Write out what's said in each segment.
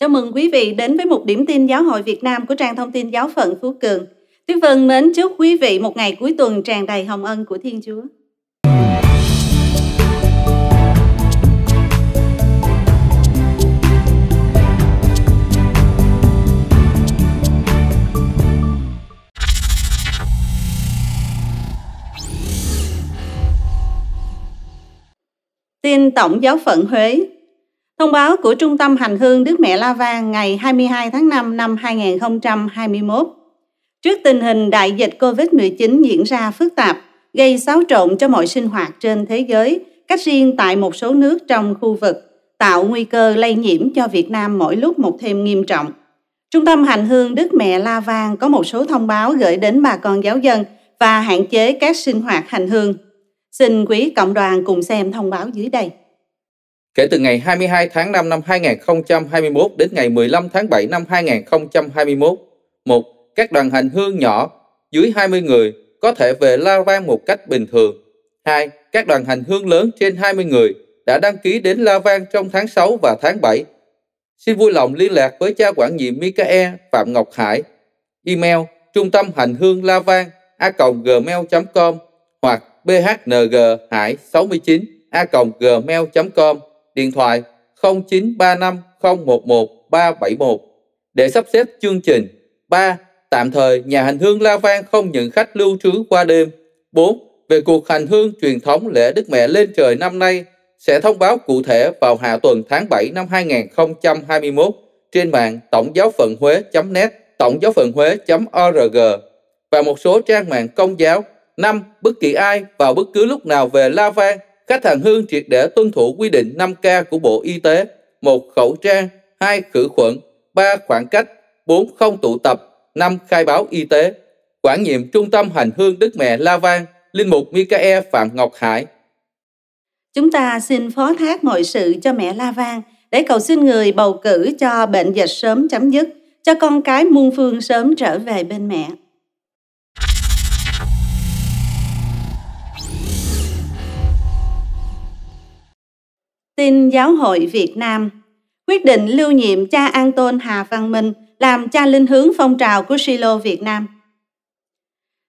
Chào mừng quý vị đến với một điểm tin giáo hội Việt Nam của trang thông tin giáo phận Phú Cường. Tuyết Vân mến, chúc quý vị một ngày cuối tuần tràn đầy hồng ân của Thiên Chúa. Tin Tổng giáo phận Huế Thông báo của Trung tâm Hành hương Đức Mẹ La Vang ngày 22 tháng 5 năm 2021. Trước tình hình đại dịch COVID-19 diễn ra phức tạp, gây xáo trộn cho mọi sinh hoạt trên thế giới, cách riêng tại một số nước trong khu vực, tạo nguy cơ lây nhiễm cho Việt Nam mỗi lúc một thêm nghiêm trọng. Trung tâm Hành hương Đức Mẹ La Vang có một số thông báo gửi đến bà con giáo dân và hạn chế các sinh hoạt hành hương. Xin quý cộng đoàn cùng xem thông báo dưới đây. Kể từ ngày 22 tháng 5 năm 2021 đến ngày 15 tháng 7 năm 2021, một Các đoàn hành hương nhỏ dưới 20 người có thể về La Vang một cách bình thường. 2. Các đoàn hành hương lớn trên 20 người đã đăng ký đến La Vang trong tháng 6 và tháng 7. Xin vui lòng liên lạc với cha quản nhiệm Mikae Phạm Ngọc Hải. Email trung tâm hành hương La Vang a gmail.com hoặc bhng hải 69 a gmail.com điện thoại 0935 011 371 để sắp xếp chương trình. 3. Tạm thời nhà hành hương La Vang không nhận khách lưu trú qua đêm. 4. Về cuộc hành hương truyền thống lễ Đức Mẹ lên trời năm nay sẽ thông báo cụ thể vào hạ tuần tháng 7 năm 2021 trên mạng tổng giáo phận Huế.net, tổng giáo phận Huế.org và một số trang mạng công giáo. 5. Bất kỳ ai vào bất cứ lúc nào về La Vang Khách hàng hương triệt để tuân thủ quy định 5K của Bộ Y tế, một khẩu trang, hai khử khuẩn, ba khoảng cách, bốn không tụ tập, năm khai báo y tế. Quản nhiệm Trung tâm Hành hương Đức Mẹ La Vang, Linh mục Mikae Phạm Ngọc Hải. Chúng ta xin phó thác mọi sự cho mẹ La Vang để cầu xin người bầu cử cho bệnh dịch sớm chấm dứt, cho con cái muôn phương sớm trở về bên mẹ. Tin Giáo hội Việt Nam quyết định lưu nhiệm cha An Tôn Hà Văn Minh làm cha linh hướng phong trào của Silo Việt Nam.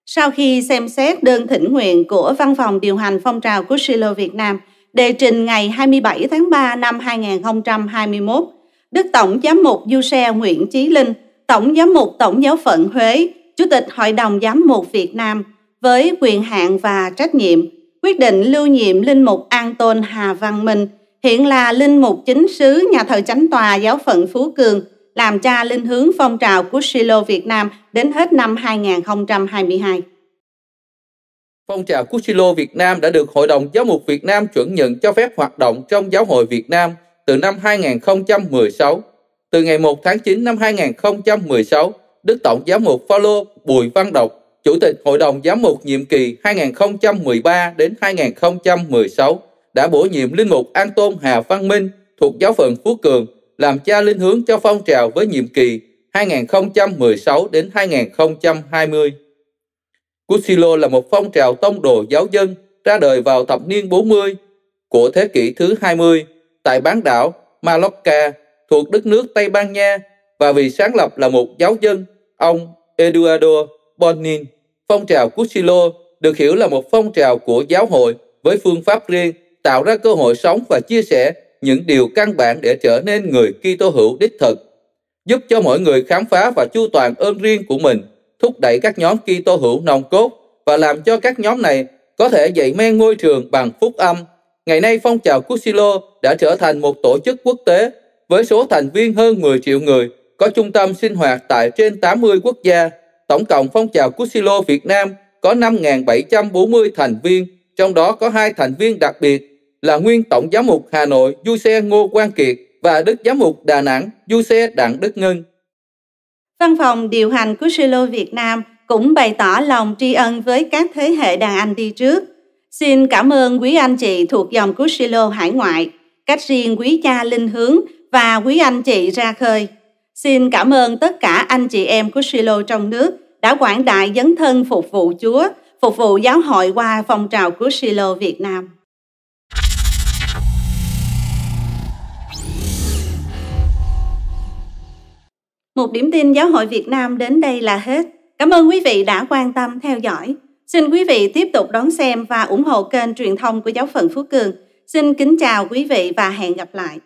Sau khi xem xét đơn thỉnh nguyện của Văn phòng điều hành phong trào của Silo Việt Nam đề trình ngày 27 tháng 3 năm 2021, Đức Tổng Giám mục Du Xe Nguyễn Chí Linh, Tổng Giám mục Tổng giáo phận Huế, Chủ tịch Hội đồng Giám mục Việt Nam với quyền hạn và trách nhiệm quyết định lưu nhiệm Linh mục An Tôn Hà Văn Minh hiện là linh mục chính sứ nhà thờ chánh tòa giáo phận Phú Cường, làm cha linh hướng phong trào của Silo Việt Nam đến hết năm 2022. Phong trào Cushilo Việt Nam đã được Hội đồng Giáo mục Việt Nam chuẩn nhận cho phép hoạt động trong giáo hội Việt Nam từ năm 2016. Từ ngày 1 tháng 9 năm 2016, Đức Tổng Giám mục Phaolô Bùi Văn Độc, Chủ tịch Hội đồng Giám mục nhiệm kỳ 2013 đến 2016, đã bổ nhiệm linh mục An Tôn Hà Văn Minh thuộc giáo phận Phú Cường làm cha linh hướng cho phong trào với nhiệm kỳ 2016 đến 2020. Cusilo là một phong trào tông đồ giáo dân ra đời vào thập niên 40 của thế kỷ thứ 20 tại bán đảo Mallorca thuộc đất nước Tây Ban Nha và vì sáng lập là một giáo dân, ông Eduardo Bonin. Phong trào Cusilo được hiểu là một phong trào của giáo hội với phương pháp riêng tạo ra cơ hội sống và chia sẻ những điều căn bản để trở nên người Kitô hữu đích thực, giúp cho mỗi người khám phá và chu toàn ơn riêng của mình, thúc đẩy các nhóm Kitô hữu nòng cốt và làm cho các nhóm này có thể dạy men ngôi trường bằng phúc âm. Ngày nay phong trào Cusilo đã trở thành một tổ chức quốc tế với số thành viên hơn 10 triệu người, có trung tâm sinh hoạt tại trên 80 quốc gia. Tổng cộng phong trào Cusilo Việt Nam có 5.740 thành viên, trong đó có hai thành viên đặc biệt là nguyên tổng giám mục Hà Nội Du Xe Ngô Quang Kiệt và Đức Giám mục Đà Nẵng Du Xe Đặng Đức Ngân. Văn phòng điều hành của Silo Việt Nam cũng bày tỏ lòng tri ân với các thế hệ đàn anh đi trước. Xin cảm ơn quý anh chị thuộc dòng của Silo hải ngoại, cách riêng quý cha Linh Hướng và quý anh chị ra khơi. Xin cảm ơn tất cả anh chị em của Silo trong nước đã quảng đại dấn thân phục vụ Chúa, phục vụ giáo hội qua phong trào của Silo Việt Nam. Một điểm tin giáo hội Việt Nam đến đây là hết. Cảm ơn quý vị đã quan tâm, theo dõi. Xin quý vị tiếp tục đón xem và ủng hộ kênh truyền thông của giáo phận Phú Cường. Xin kính chào quý vị và hẹn gặp lại.